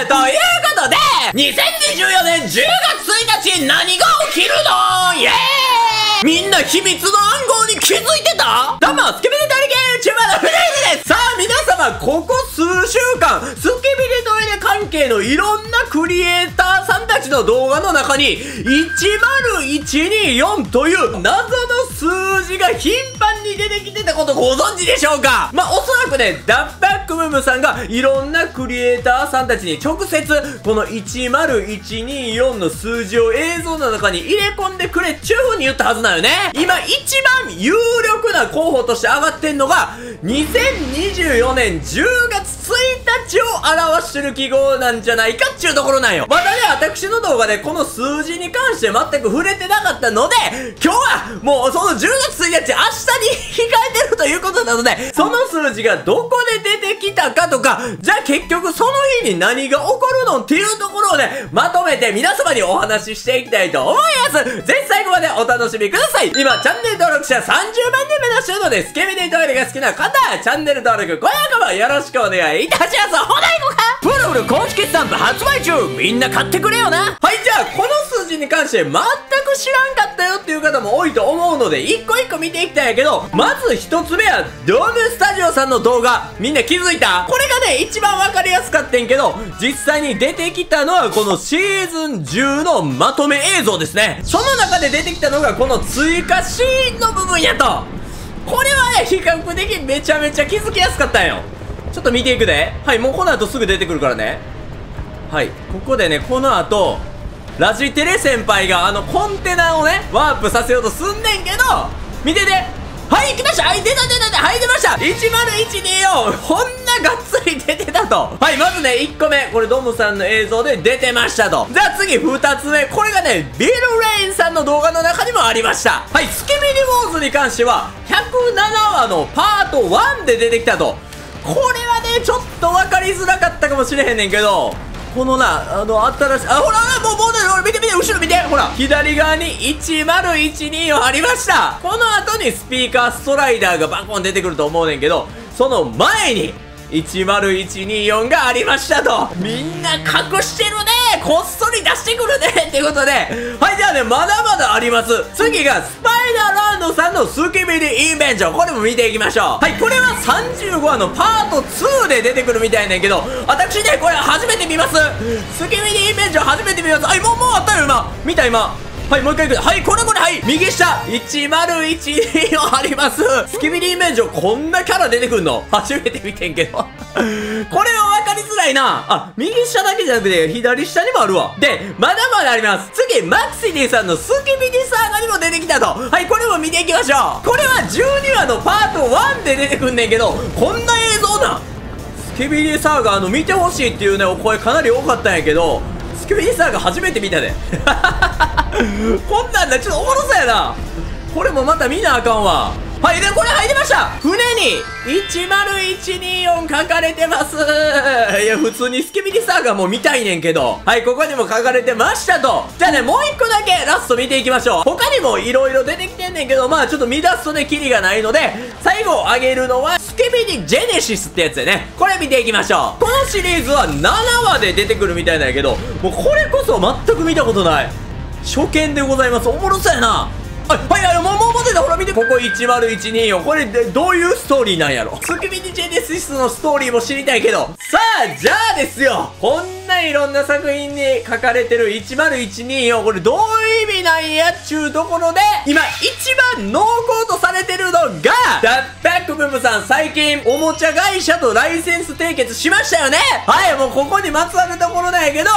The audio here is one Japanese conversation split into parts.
ということで、2024年10月1日何が起きるの？イエーイ！みんな秘密の暗号に気づいてた？どうも、スケベネタリゲー YouTuber のフレーズです！さあ皆様、ここ数週間、スケビリトイレ関係のいろんなクリエイターさんたちの動画の中に、10124という謎の数字が頻繁に出てきてたことご存知でしょうか？まあ、おそらくね、ダッバックムームさんがいろんなクリエイターさんたちに直接、この10124の数字を映像の中に入れ込んでくれっちゅう風に言ったはずなよね。今一番有力な候補として上がってんのが、2024年10月1日を表してる記号なんじゃないかっちゅうところなんよ。まだね、私の動画でこの数字に関して全く触れてなかったので、今日はもうその10月1日明日にえてるということなので、その数字がどこで出てきたかとか、じゃあ結局その日に何が起こるのっていうところをね、まとめて皆様にお話ししていきたいと思います。ぜひ最後までお楽しみください。今、チャンネル登録者30万人目指してるので、スケミデトイレが好きな方、チャンネル登録、高評価もよろしくお願いいたします。ほないこかプロル公式スタンプ発売中みんな買ってくれよなはい、に関して全く知らんかったよっていう方も多いと思うので、一個一個見ていきたいんやけど、まず一つ目は、ドームスタジオさんの動画。みんな気づいた？これがね、一番わかりやすかったんけど、実際に出てきたのはこのシーズン10のまとめ映像ですね。その中で出てきたのがこの追加シーンの部分やと。これはね、比較的めちゃめちゃ気づきやすかったんよ。ちょっと見ていくで。はい、もうこの後すぐ出てくるからね。はい、ここでね、この後、ラジテレ先輩があのコンテナをね、ワープさせようとすんねんけど、見ててはい、来ましたはい、出た出た出たはい、出ました !10124! こんながっつり出てたとはい、まずね、1個目。これドムさんの映像で出てましたと。じゃあ次、2つ目。これがね、ビル・レインさんの動画の中にもありました。はい、スケミリウォーズに関しては、107話のパート1で出てきたと。これはね、ちょっと分かりづらかったかもしれへんねんけど、このな、あの、新しい、あ、ほら、もう、もうね、ほら、見て見て、後ろ見て、ほら、左側に1012を貼りました。この後にスピーカーストライダーがバコン出てくると思うねんけど、その前に、10124がありましたと。みんな隠してるねこっそり出してくるねっていうことで。はい、じゃあね、まだまだあります。次が、スパイダーさんのスキビリインベンジョン。これも見ていきましょう。はい、これは35話のパート2で出てくるみたいねんけど、私ね、これ初めて見ます。スキビリインベンジョン初めて見ます。はい、もう、もうあったよ、今。見た、今。はい、もう一回いく。はい、これこれ、はい、右下、101をあります。スキビリイメージをこんなキャラ出てくるの初めて見てんけど。これは分かりづらいな。あ、右下だけじゃなくて、左下にもあるわ。で、まだまだあります。次、マクシディさんのスキビリサーガにも出てきたと。はい、これも見ていきましょう。これは12話のパート1で出てくんねんけど、こんな映像なんスケビリサーガーの見てほしいっていうね、お声かなり多かったんやけど、スケビリサーガー初めて見たで。こんなんだ、ちょっとおもろそうやな。これもまた見なあかんわ。はい、で、これ入りました船に10124書かれてますいや、普通にスケビリサーガーも見たいねんけど。はい、ここにも書かれてましたと。じゃあね、もう一個だけラスト見ていきましょう。他にも色々出てきてんねんけど、まあちょっと見出すとね、キリがないので、最後あげるのは、スケビリジェネシスってやつやね。これ見ていきましょう。このシリーズは7話で出てくるみたいなんやけど、もうこれこそ全く見たことない。初見でございます。おもろそうやな。はい、はい、もう、もう、出た、ほら見て、ここ1012これで、どういうストーリーなんやろスキビディジェネシスのストーリーも知りたいけど。さあ、じゃあですよ。こんないろんな作品に書かれてる1012これどういう意味なんやっちゅうところで、今一番濃厚とされてるのが、ダッバックブームさん最近、おもちゃ会社とライセンス締結しましたよねはい、もうここにまつわるところなんやけど、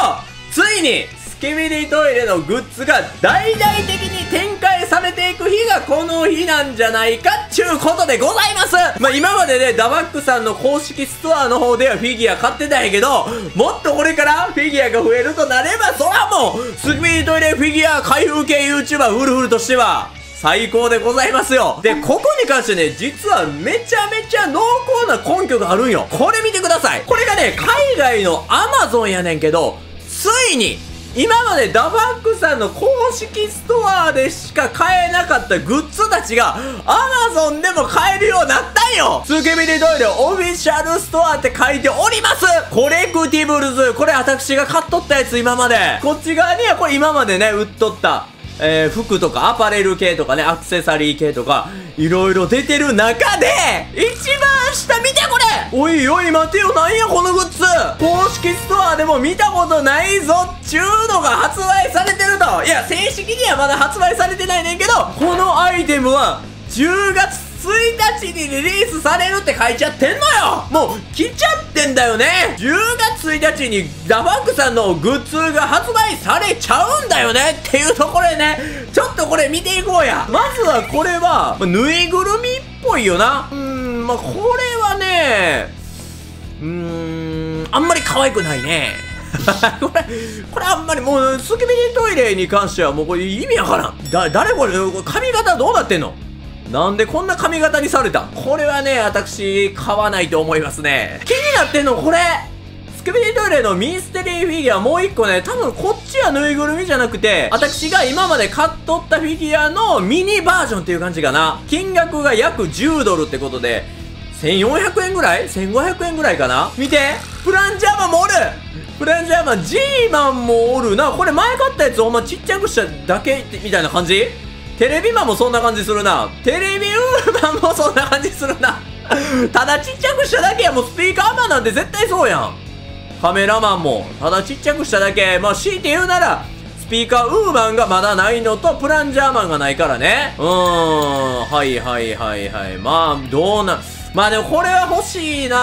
ついに、キビリトイレのグッズが大々的に展開されていく日がこの日なんじゃないかっちゅうことでございますまあ、今までね、ダバックさんの公式ストアの方ではフィギュア買ってたんやけど、もっとこれからフィギュアが増えるとなれば、そらもう、スキビリトイレフィギュア開封系 YouTuber フルフルとしては、最高でございますよ。で、ここに関してね、実はめちゃめちゃ濃厚な根拠があるんよ。これ見てください。これがね、海外の Amazon やねんけど、ついに、今まで DaFuq!?さんの公式ストアでしか買えなかったグッズたちがアマゾンでも買えるようになったんよ。 Skibidi Toilet Official Store って書いております。 Collectibles これ私が買っとったやつ今まで。こっち側にはこれ今までね売っとった。えー、服とかアパレル系とかね、アクセサリー系とか、いろいろ出てる中で、一番下見てこれ。おいおい待てよ、なんやこのグッズ。公式ストアでも見たことないぞ。っちゅうのが発売されてると。いや、正式にはまだ発売されてないねんけど、このアイテムは、10月1日にリリースされるって書いちゃってんのよ。もう来ちゃってんだよね。10月1日にダファンクさんのグッズが発売されちゃうんだよね。っていうところでね。ちょっとこれ見ていこうや。まずはこれはぬいぐるみっぽいよな。うーんまあこれはねうーんあんまり可愛くないね。これ、これあんまりもう、スキビリトイレに関してはもうこれ意味わからん。だ、誰これ、髪型どうなってんの？なんでこんな髪型にされたこれはね、私、買わないと思いますね。気になってんの、これスクビリトイレのミステリーフィギュアもう一個ね、多分こっちはぬいぐるみじゃなくて、私が今まで買っとったフィギュアのミニバージョンっていう感じかな。金額が約10ドルってことで、1400円ぐらい ?1500 円ぐらいかな？見てプランジャーマンもおるプランジャーマン、ジーマンもおるな。これ前買ったやつほんまちっちゃくしただけ？みたいな感じ？テレビマンもそんな感じするな。テレビウーマンもそんな感じするな。ただちっちゃくしただけや。もうスピーカーマンなんて絶対そうやん。カメラマンも、ただちっちゃくしただけ。まあ、強いて言うなら、スピーカーウーマンがまだないのと、プランジャーマンがないからね。うーん。はいはいはいはい。まあ、どうな、まあでもこれは欲しいな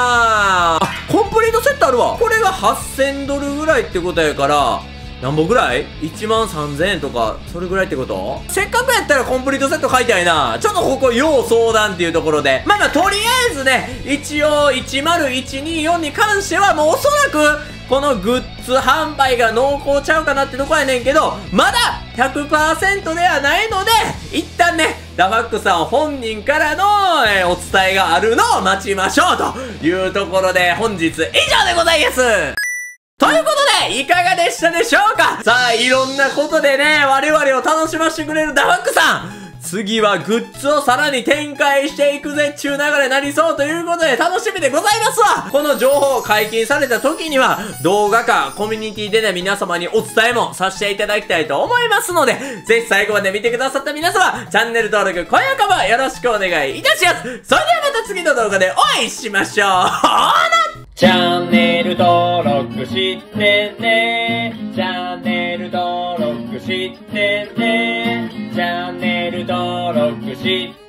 あ、コンプリートセットあるわ。これが8000ドルぐらいってことやから、何本ぐらい ?1 万3000円とか、それぐらいってこと？せっかくやったらコンプリートセット買いたいな。ちょっとここ要相談っていうところで。まあまあ、とりあえずね、一応10124に関してはもうおそらく、このグッズ販売が濃厚ちゃうかなってとこやねんけど、まだ100%ではないので、一旦ね、ダファックさん本人からの、えー、お伝えがあるのを待ちましょうというところで、本日以上でございますということで、いかがでしたでしょうか？さあ、いろんなことでね、我々を楽しませてくれるダフックさん。次はグッズをさらに展開していくぜっちゅう流れになりそうということで楽しみでございますわ。この情報解禁された時には動画かコミュニティでね皆様にお伝えもさせていただきたいと思いますのでぜひ最後まで見てくださった皆様チャンネル登録、高評価もよろしくお願いいたします。それではまた次の動画でお会いしましょう。チャンネル登録してね。チャンネル登録してね。チャンネル登録してね。